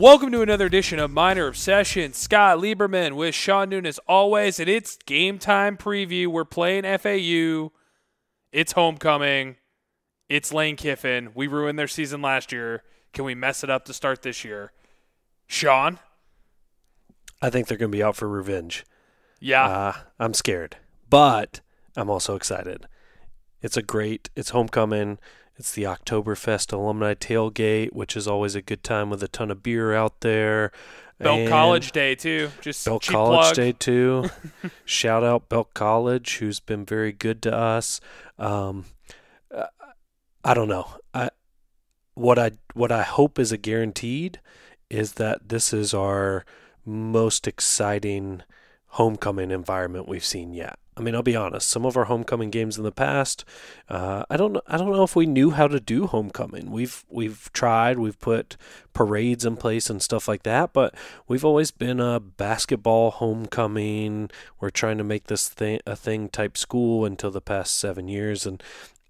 Welcome to another edition of Miner Obsession. Scott Lieberman with Sean Noon as always, and it's game time preview. We're playing FAU. It's homecoming. It's Lane Kiffin. We ruined their season last year. Can we mess it up to start this year? Sean? I think they're going to be out for revenge. Yeah. Uh, I'm scared, but I'm also excited. It's a great, it's homecoming. It's the Oktoberfest alumni tailgate, which is always a good time with a ton of beer out there. Belk And College Day too. Just cheap College plug. Day too. Shout out Belk College, who's been very good to us. Um, uh, I don't know. I what I what I hope is a guaranteed is that this is our most exciting homecoming environment we've seen yet. I mean, I'll be honest. Some of our homecoming games in the past, uh, I don't, know, I don't know if we knew how to do homecoming. We've, we've tried. We've put parades in place and stuff like that, but we've always been a basketball homecoming. We're trying to make this thing a thing type school until the past seven years, and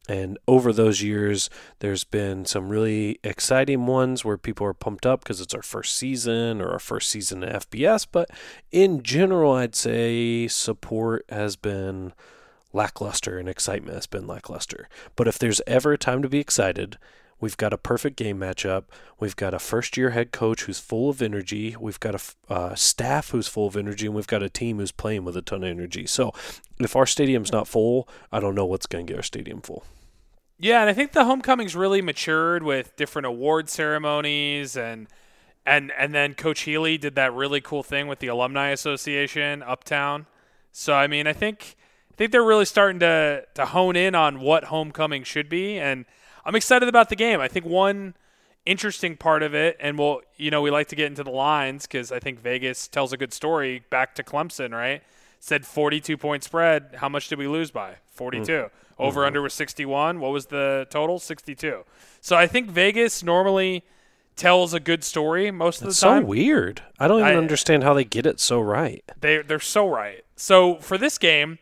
and over those years, there's been some really exciting ones where people are pumped up because it's our first season or our first season in FBS. But in general, I'd say support has been lackluster and excitement has been lackluster. But if there's ever a time to be excited, we've got a perfect game matchup. We've got a first year head coach who's full of energy. We've got a uh, staff who's full of energy, and we've got a team who's playing with a ton of energy. So if our stadium's not full, I don't know what's going to get our stadium full. Yeah, and I think the homecoming's really matured with different award ceremonies and and and then Coach Healy did that really cool thing with the Alumni Association uptown. So I mean, I think I think they're really starting to to hone in on what homecoming should be and I'm excited about the game. I think one interesting part of it and we'll you know, we like to get into the lines cuz I think Vegas tells a good story back to Clemson, right? Said 42 point spread. How much did we lose by? 42. Mm. Over under was 61. What was the total? 62. So I think Vegas normally tells a good story most of the time. so weird. I don't even I- understand how they get it so right. They they're so right. So for this game,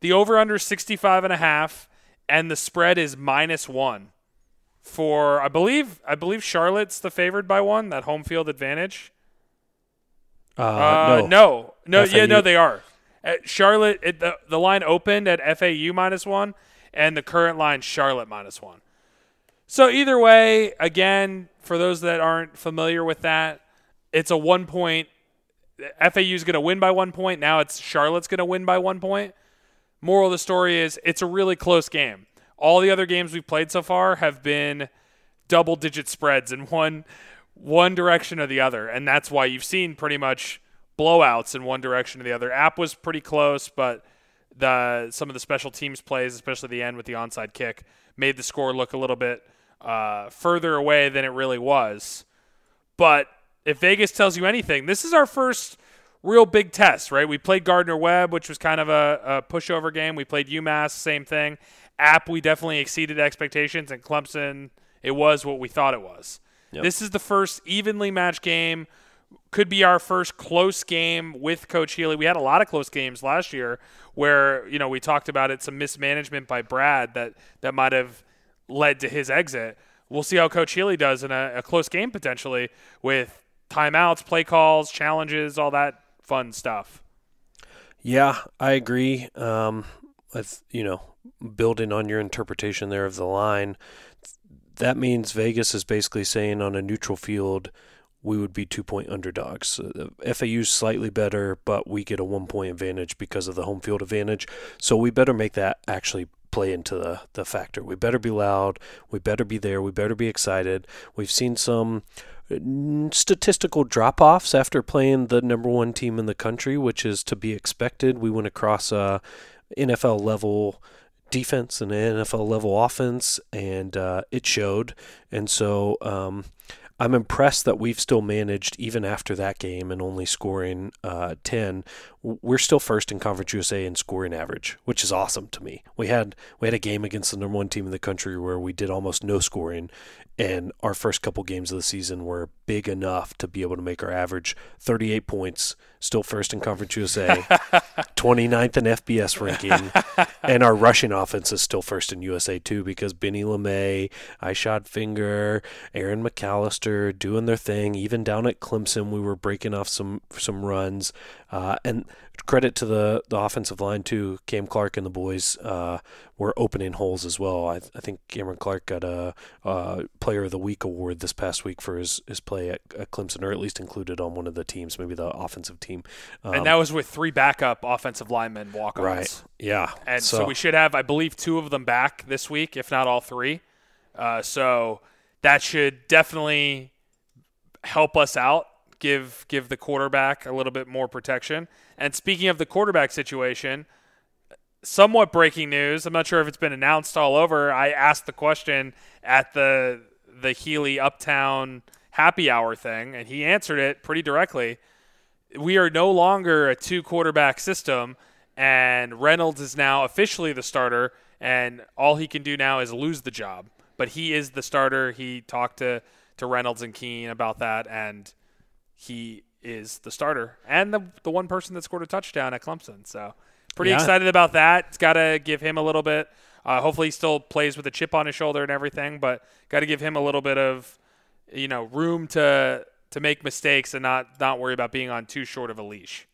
the over under 65 and a half and the spread is minus 1 for I believe I believe Charlotte's the favored by one, that home field advantage. Uh, Uh, no. no, no, yeah, no, they are. At Charlotte, it, the the line opened at FAU minus one, and the current line Charlotte minus one. So either way, again, for those that aren't familiar with that, it's a one point. FAU is going to win by one point. Now it's Charlotte's going to win by one point. Moral of the story is it's a really close game. All the other games we've played so far have been double digit spreads in one one direction or the other, and that's why you've seen pretty much blowouts in one direction or the other. App was pretty close, but the some of the special teams plays, especially the end with the onside kick, made the score look a little bit uh, further away than it really was. But if Vegas tells you anything, this is our first real big test, right? We played Gardner Webb, which was kind of a, a pushover game. We played UMass, same thing. App, we definitely exceeded expectations, and Clemson, it was what we thought it was. Yep. This is the first evenly matched game. Could be our first close game with Coach Healy. We had a lot of close games last year where you know we talked about it, some mismanagement by Brad that that might have led to his exit. We'll see how Coach Healy does in a, a close game potentially with timeouts, play calls, challenges, all that fun stuff. Yeah, I agree. Um, you know, building on your interpretation there of the line, that means Vegas is basically saying on a neutral field, we would be two point underdogs. Uh, FAU's slightly better, but we get a one point advantage because of the home field advantage. So we better make that actually play into the, the factor. We better be loud. We better be there. We better be excited. We've seen some mm, statistical drop offs after playing the number one team in the country, which is to be expected. We went across a NFL level defense and NFL level offense, and uh, it showed. And so um, I'm impressed that we've still managed, even after that game and only scoring uh, 10, we're still first in Conference USA in scoring average, which is awesome to me. We had we had a game against the number one team in the country where we did almost no scoring, and our first couple games of the season were big enough to be able to make our average 38 points, still first in Conference USA, 29th in FBS ranking, and our rushing offense is still first in USA too because Benny LeMay, Ishod Finger, Aaron McAllister doing their thing. Even down at Clemson, we were breaking off some some runs, uh, and credit to the, the offensive line too. Cam Clark and the boys uh, were opening holes as well. I, I think Cameron Clark got a, a, Player of the Week award this past week for his, his play at, at, Clemson, or at least included on one of the teams, maybe the offensive team. Um, and that was with three backup offensive linemen walk-ons. Right. Yeah. And so, so, we should have, I believe, two of them back this week, if not all three. Uh, so that should definitely help us out give give the quarterback a little bit more protection. And speaking of the quarterback situation, somewhat breaking news. I'm not sure if it's been announced all over. I asked the question at the the Healy Uptown happy hour thing, and he answered it pretty directly. We are no longer a two quarterback system, and Reynolds is now officially the starter, and all he can do now is lose the job. But he is the starter. He talked to, to Reynolds and Kean about that, and he is the starter and the the one person that scored a touchdown at Clemson. So pretty yeah. excited about that. It's got to give him a little bit. Uh, hopefully, he still plays with a chip on his shoulder and everything, but got to give him a little bit of you know room to to make mistakes and not not worry about being on too short of a leash.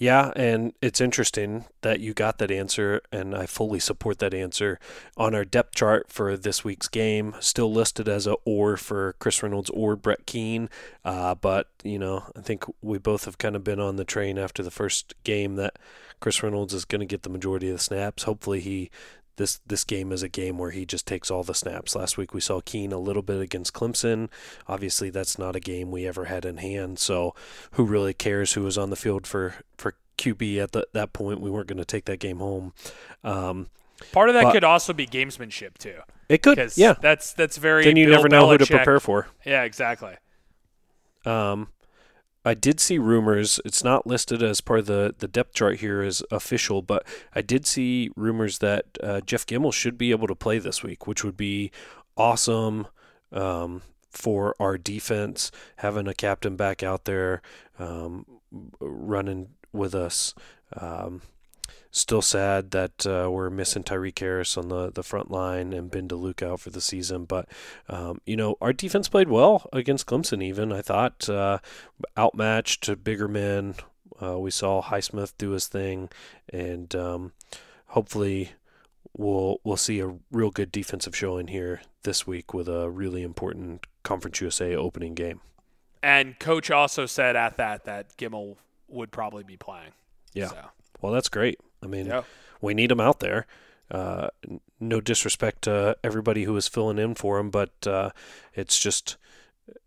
Yeah, and it's interesting that you got that answer, and I fully support that answer. On our depth chart for this week's game, still listed as a or for Chris Reynolds or Brett Kean, uh, but you know I think we both have kind of been on the train after the first game that Chris Reynolds is going to get the majority of the snaps. Hopefully he this this game is a game where he just takes all the snaps. Last week we saw Kean a little bit against Clemson. Obviously, that's not a game we ever had in hand. So, who really cares who was on the field for for QB at the, that point? We weren't going to take that game home. Um, Part of that but, could also be gamesmanship too. It could, yeah. That's that's very. Then you Bill never know Belichick. who to prepare for. Yeah, exactly. Um, I did see rumors. It's not listed as part of the, the depth chart here as official, but I did see rumors that uh, Jeff Gemmell should be able to play this week, which would be awesome um, for our defense. Having a captain back out there um, running with us. Um, Still sad that uh, we're missing Tyreek Harris on the, the front line and Ben DeLuca out for the season. But, um, you know, our defense played well against Clemson, even. I thought uh, outmatched bigger men. Uh, we saw Highsmith do his thing. And um, hopefully we'll, we'll see a real good defensive showing here this week with a really important Conference USA opening game. And coach also said at that that Gemmell would probably be playing. Yeah. So. Well, that's great. I mean, yeah. we need him out there. Uh, no disrespect to everybody who is filling in for him, but uh, it's just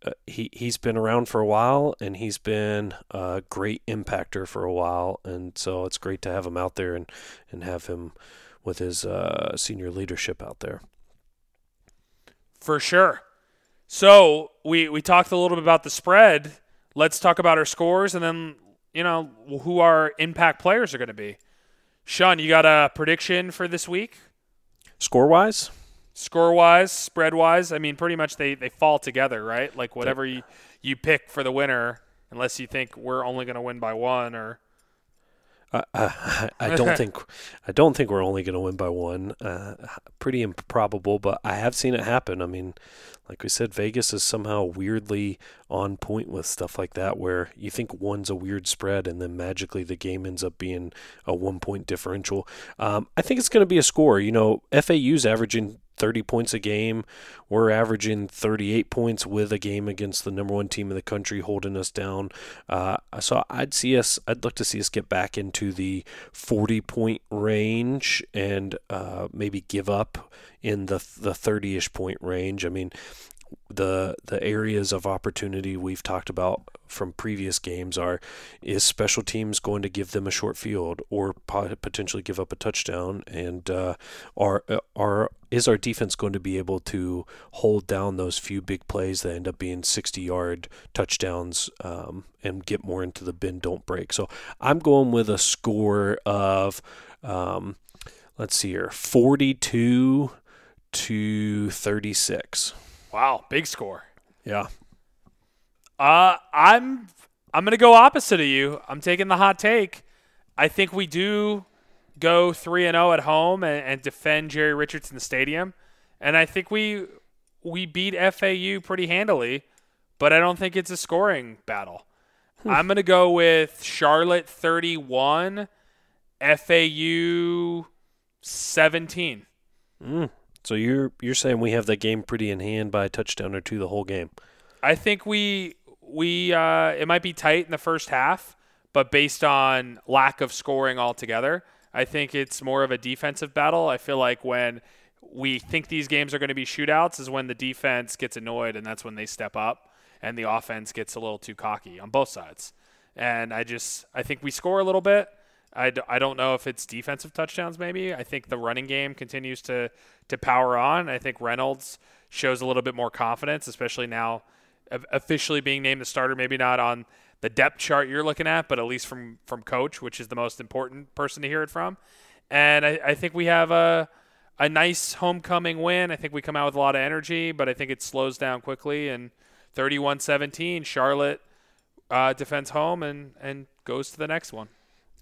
uh, he he's been around for a while and he's been a great impactor for a while, and so it's great to have him out there and and have him with his uh, senior leadership out there. For sure. So we we talked a little bit about the spread. Let's talk about our scores and then you know who our impact players are going to be. Sean, you got a prediction for this week? Score wise? Score wise, spread wise, I mean, pretty much they, they fall together, right? Like whatever you, you pick for the winner, unless you think we're only going to win by one or. I, I don't think I don't think we're only going to win by one. Uh, pretty improbable, but I have seen it happen. I mean, like we said, Vegas is somehow weirdly on point with stuff like that, where you think one's a weird spread, and then magically the game ends up being a one point differential. Um, I think it's going to be a score. You know, FAU's averaging 30 points a game. We're averaging 38 points with a game against the number one team in the country holding us down. Uh, so I'd see us, I'd like to see us get back into the 40 point range and uh, maybe give up in the the 30ish point range. I mean, the the areas of opportunity we've talked about from previous games are is special teams going to give them a short field or potentially give up a touchdown? And uh, are are is our defense going to be able to hold down those few big plays that end up being 60 yard touchdowns um, and get more into the bin don't break? So I'm going with a score of um, let's see here 42 to 36 Wow, big score. Yeah. Uh, I'm I'm gonna go opposite of you. I'm taking the hot take. I think we do go three and zero at home and, and defend Jerry Richardson Stadium, and I think we we beat FAU pretty handily, but I don't think it's a scoring battle. I'm gonna go with Charlotte 31, FAU 17. So you're you're saying we have that game pretty in hand by a touchdown or two the whole game. I think we we uh, it might be tight in the first half, but based on lack of scoring altogether, I think it's more of a defensive battle. I feel like when we think these games are going to be shootouts is when the defense gets annoyed and that's when they step up and the offense gets a little too cocky on both sides. And I just I think we score a little bit. I, d- I don't know if it's defensive touchdowns maybe. I think the running game continues to to power on. I think Reynolds shows a little bit more confidence, especially now officially being named the starter, maybe not on the depth chart you're looking at, but at least from from coach, which is the most important person to hear it from. And I, I think we have a a nice homecoming win. I think we come out with a lot of energy, but I think it slows down quickly. And 31-17, Charlotte uh, defends home and and goes to the next one.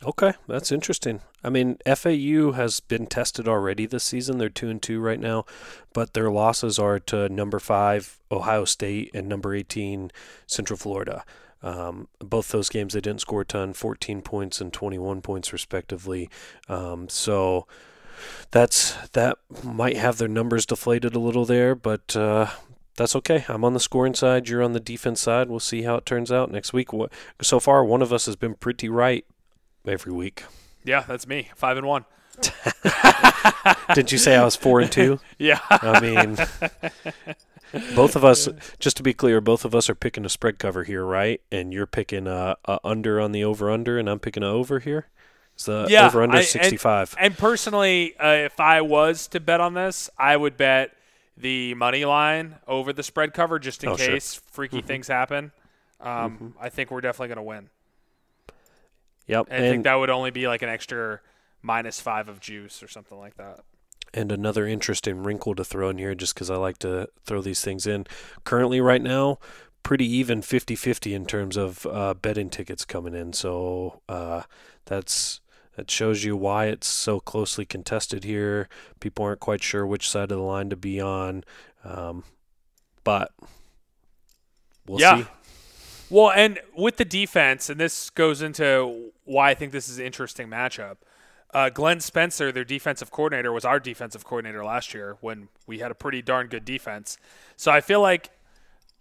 Okay, that's interesting. I mean, FAU has been tested already this season. They're two and two right now, but their losses are to number five Ohio State and number eighteen Central Florida. Um, both those games they didn't score a ton, 14 points and 21 points respectively. Um, so that's that might have their numbers deflated a little there, but uh, that's okay. I'm on the scoring side. You're on the defense side. We'll see how it turns out next week. So far, one of us has been pretty right every week. Yeah, that's me. Five and one. Didn't you say I was four and two? Yeah. I mean, both of us. Just to be clear, both of us are picking a spread cover here, right? And you're picking a, a under on the over under, and I'm picking a over here. Is the Yeah, over under I- and- 65? And personally, uh, if I was to bet on this, I would bet the money line over the spread cover just in Oh, sure. case freaky things happen. Um, I think we're definitely going to win. Yep. And I think that would only be like an extra minus five of juice or something like that. and another interesting wrinkle to throw in here, just because I like to throw these things in. Currently, right now, pretty even 50-50 in terms of uh, betting tickets coming in. So uh, that's that shows you why it's so closely contested here. People aren't quite sure which side of the line to be on, um, but we'll Yeah. see. Well, and with the defense, and this goes into why I think this is an interesting matchup. Uh, Glenn Spencer, their defensive coordinator, was our defensive coordinator last year when we had a pretty darn good defense. So I feel like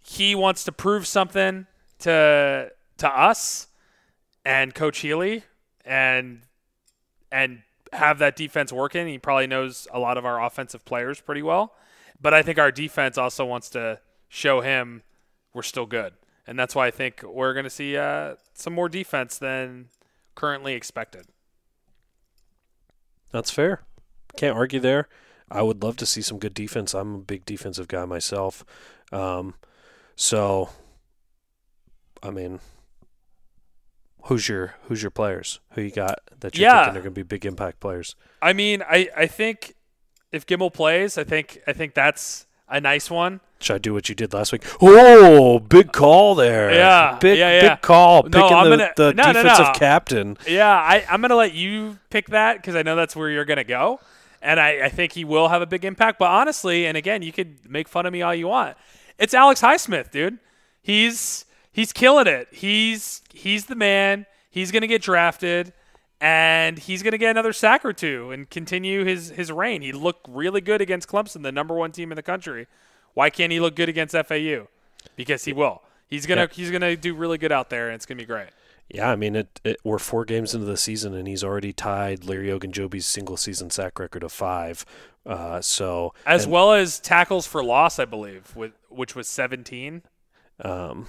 he wants to prove something to to us and Coach Healy, and and have that defense working. He probably knows a lot of our offensive players pretty well, but I think our defense also wants to show him we're still good, and that's why I think we're going to see uh, some more defense than currently expected. That's fair. Can't argue there. I would love to see some good defense. I'm a big defensive guy myself. Um, so, I mean, who's your who's your players? Who you got that you're Yeah. thinking are going to be big impact players? I mean, I, I think if Gemmell plays, I think I think that's a nice one. Should I do what you did last week? Oh, big call there. Yeah, big yeah, yeah. big call. No, Picking I'm the, gonna- the no, no, defensive no. captain. Yeah, I, I'm going to let you pick that because I know that's where you're going to go. And I, I think he will have a big impact. But honestly, and again, you could make fun of me all you want. It's Alex Highsmith, dude. He's he's killing it. He's he's the man. He's going to get drafted and he's going to get another sack or two and continue his his reign. He looked really good against Clemson, the number 1 team in the country. Why can't he look good against FAU? Because he will. He's going to Yeah. he's going to do really good out there and it's going to be great. Yeah, I mean, it, it. We're four games into the season, and he's already tied Larry Ogunjobi's single season sack record of five. Uh, so as and- well as tackles for loss, I believe, with which was 17. Um,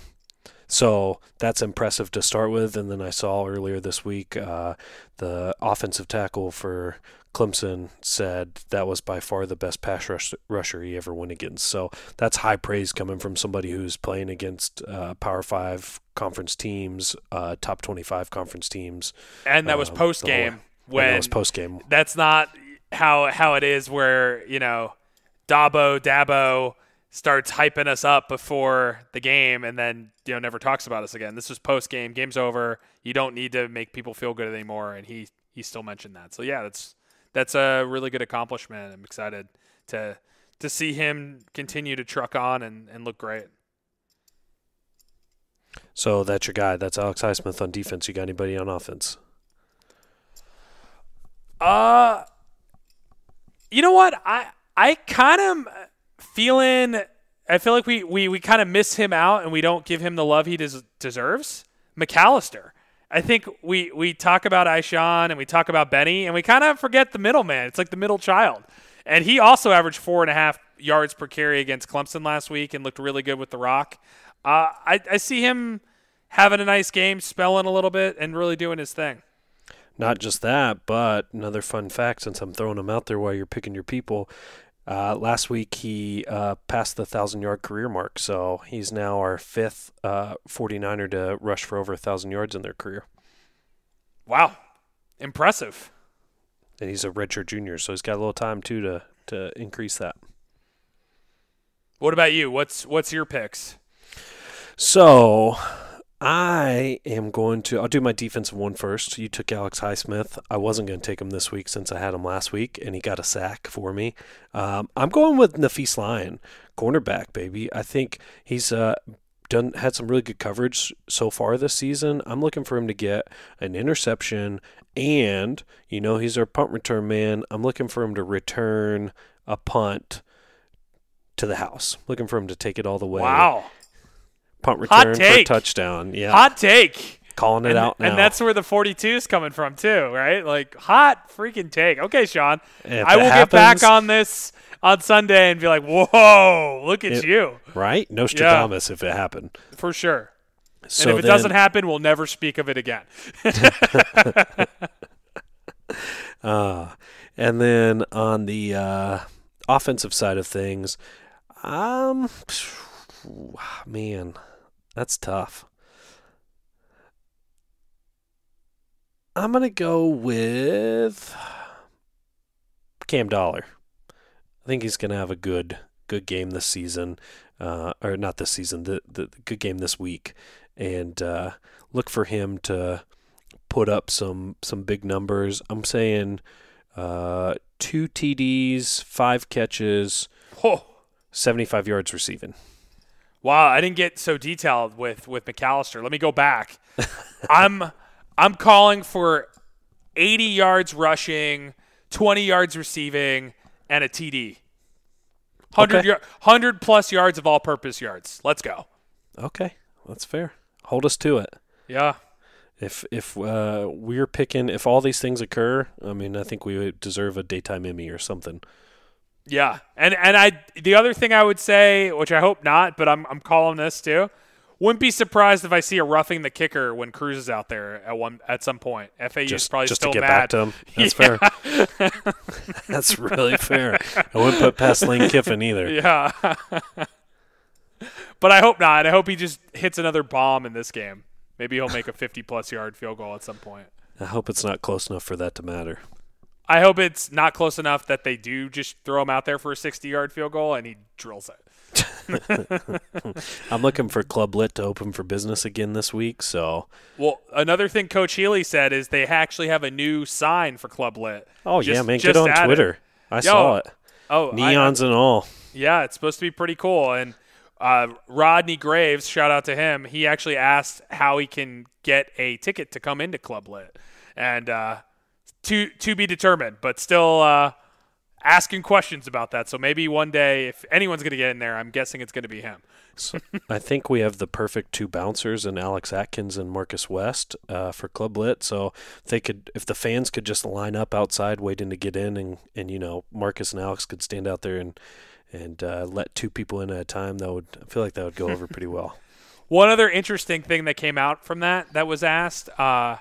so that's impressive to start with. And then I saw earlier this week uh, the offensive tackle for Clemson said that was by far the best pass rush, rusher he ever went against. So that's high praise coming from somebody who's playing against uh, Power Five conference teams, uh, top 25 conference teams. And that was Um, post game when that was post game. that's not how how it is where, you know, Dabo, Dabo starts hyping us up before the game and then you know never talks about us again. This was post game, game's over. You don't need to make people feel good anymore and he he still mentioned that. So yeah, that's that's a really good accomplishment. I'm excited to to see him continue to truck on and, and look great. So that's your guy. That's Alex Highsmith on defense. You got anybody on offense? Uh you know what? I I kind of feeling I feel like we, we, we kind of miss him out and we don't give him the love he des- deserves. McAllister. I think we, we talk about Aishan and we talk about Benny and we kind of forget the middleman. It's like the middle child. And he also averaged four and a half yards per carry against Clemson last week and looked really good with the rock. Uh, I, I see him having a nice game, spelling a little bit, and really doing his thing. Not just that, but another fun fact since I'm throwing them out there while you're picking your people. Uh, last week he uh, passed the thousand yard career mark, so he's now our fifth uh, 49er to rush for over a thousand yards in their career. Wow, impressive! And he's a redshirt junior, so he's got a little time too to to increase that. What about you? What's what's your picks? So I am going to. I'll do my defensive one first. You took Alex Highsmith. I wasn't going to take him this week since I had him last week, and he got a sack for me. Um, I'm going with Nafees Lyon, cornerback, baby. I think he's uh, done had some really good coverage so far this season. I'm looking for him to get an interception, and you know he's our punt return man. I'm looking for him to return a punt to the house. Looking for him to take it all the way. Wow punt return for a touchdown. Yeah. Hot take. Calling it and, out now. And that's where the 42 is coming from too, right? Like hot freaking take. Okay, Sean. I will happens, get back on this on Sunday and be like, "Whoa, look at it, you!" Right? Nostradamus yeah. if it happened. For sure. So and if then, it doesn't happen, we'll never speak of it again. uh, and then on the uh, offensive side of things, um, man, that's tough. I'm going to go with Cam Dollar. I think he's going to have a good good game this season, uh, or not this season, the, the, the good game this week, and uh, look for him to put up some some big numbers. I'm saying uh, two TDs, five catches, oh. 75 yards receiving. Wow, I didn't get so detailed with with McAllister. Let me go back. I'm I'm calling for 80 yards rushing, 20 yards receiving, and a TD. 100 Okay. yar- 100 plus yards of all-purpose yards. Let's go. Okay, that's fair. Hold us to it. Yeah. If if uh, we're picking, if all these things occur, I mean, I think we deserve a daytime Emmy or something. Yeah, and and I the other thing I would say, which I hope not, but I'm I'm calling this too. Wouldn't be surprised if I see a roughing the kicker when Cruz is out there at one at some point. FAU is probably just still to get mad. back to him. That's fair. That's really fair. I wouldn't put past Lane Kiffin either. Yeah. but I hope not. I hope he just hits another bomb in this game. Maybe he'll make a 50 plus yard field goal at some point. I hope it's not close enough for that to matter. I hope it's not close enough that they do just throw him out there for a 60 yard field goal and he drills it. I'm looking for Club Lit to open for business again this week, so Well, another thing Coach Healy said is they actually have a new sign for Club Lit. oh yeah, Just- man, get on. Twitter. I saw it. Oh, I- Neons and all. Yeah, it's supposed to be pretty cool. And uh, Rodney Graves, shout out to him. He actually asked how he can get a ticket to come into Club Lit, and uh, to to be determined. But still uh, asking questions about that. So maybe one day, if anyone's going to get in there, I'm guessing it's going to be him. So I think we have the perfect two bouncers in Alex Atkins and Marcus West uh, for Club Lit. So if they could, if the fans could just line up outside waiting to get in, and and you know Marcus and Alex could stand out there and and uh, let two people in at a time, that would I feel like that would go over pretty well. One other interesting thing that came out from that that was asked. Uh,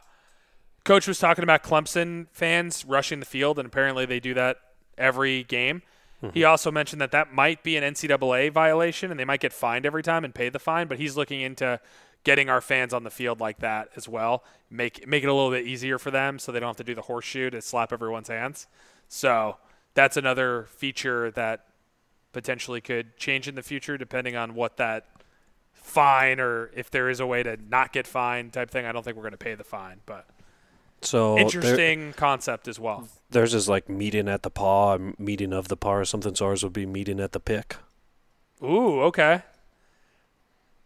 Coach was talking about Clemson fans rushing the field, and apparently they do that every game. He mm-hmm. also mentioned that that might be an NCAA violation, and they might get fined every time and pay the fine. But he's looking into getting our fans on the field like that as well, make make it a little bit easier for them, so they don't have to do the horseshoe to slap everyone's hands. So that's another feature that potentially could change in the future depending on what that fine or if there is a way to not get fined type thing. I don't think we're going to pay the fine, but So there- interesting concept as well. theirs is like meeting at the paw, meeting of the paw or something. So ours would be meeting at the pick. Ooh, okay.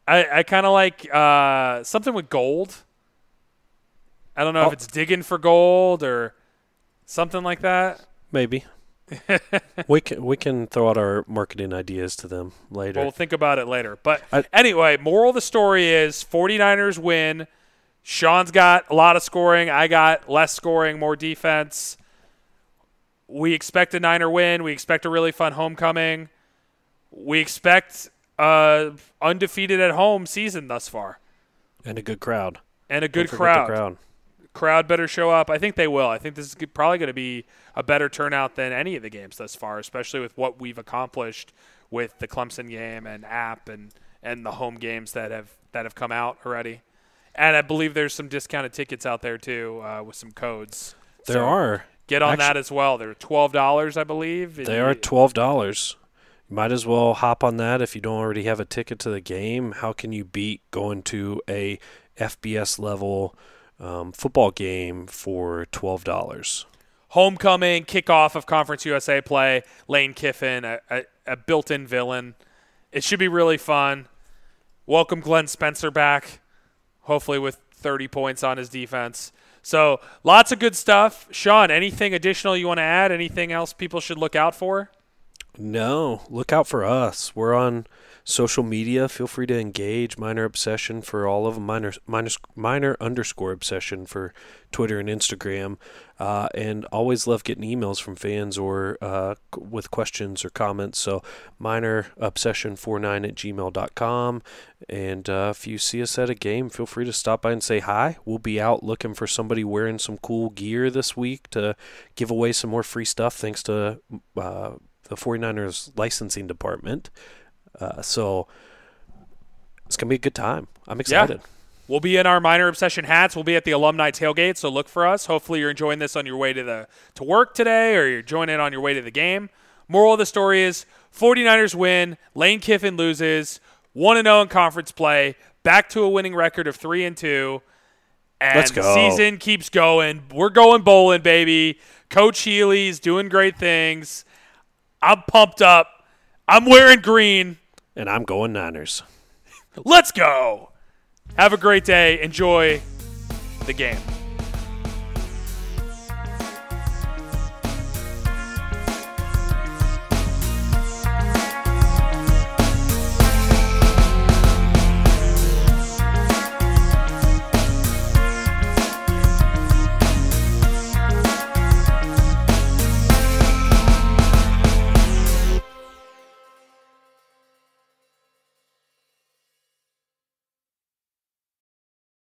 I I kind of like uh, something with gold. I don't know Oh. if it's digging for gold or something like that. Maybe. we can we can throw out our marketing ideas to them later. We'll think about it later. But I- anyway, moral of the story is 49ers win. Sean's got a lot of scoring. I got less scoring, more defense. We expect a Niner win. We expect a really fun homecoming. We expect a undefeated at home season thus far and a good crowd. and a good crowd. Crowd. crowd better show up. I think they will. I think this is probably going to be a better turnout than any of the games thus far, especially with what we've accomplished with the Clemson game and app and and the home games that have that have come out already. And I believe there's some discounted tickets out there too uh, with some codes. There So are. Get on Actu- that as well. They're twelve dollars, I believe. They are twelve dollars. You might as well hop on that if you don't already have a ticket to the game. How can you beat going to a FBS level um, football game for twelve dollars? homecoming kickoff of Conference USA play. Lane Kiffin, a, a, a built-in villain. It should be really fun. Welcome Glenn Spencer back, hopefully with 30 points on his defense. So lots of good stuff. Sean, anything additional you want to add? Anything else people should look out for? No, look out for us. We're on social media. Feel free to engage. Miner obsession for all of them. Minor, minor, minor underscore obsession for Twitter and Instagram. Uh, and always love getting emails from fans or uh, with questions or comments. So miner obsession 49 at gmail.com. And uh, if you see us at a game, feel free to stop by and say hi. We'll be out looking for somebody wearing some cool gear this week to give away some more free stuff thanks to uh, the 49ers licensing department. Uh, so it's going to be a good time. I'm excited. We'll be in our miner obsession hats. We'll be at the alumni tailgate, so look for us. Hopefully you're enjoying this on your way to the to work today or you're joining on your way to the game. Moral of the story is 49ers win, Lane Kiffin loses, 1 and 0 in conference play, back to a winning record of 3 and 2. And Let's the season keeps going. We're going bowling, baby. Coach Healy's doing great things. I'm pumped up. I'm wearing green. And I'm going Niners. Let's go. Have a great day. Enjoy the game.